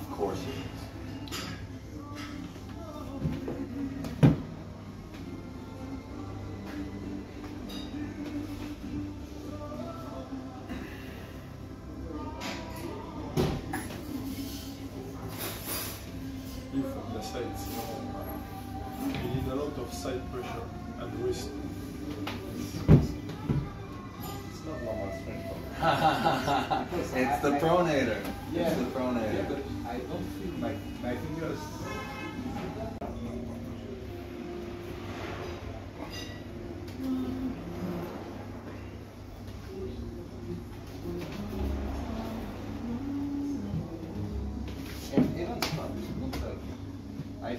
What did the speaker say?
Of course it is. You from the sides, you know, you need a lot of side pressure and wrist. It's not normal strength. it's the pronator. Yeah. It's the pronator. Yeah, I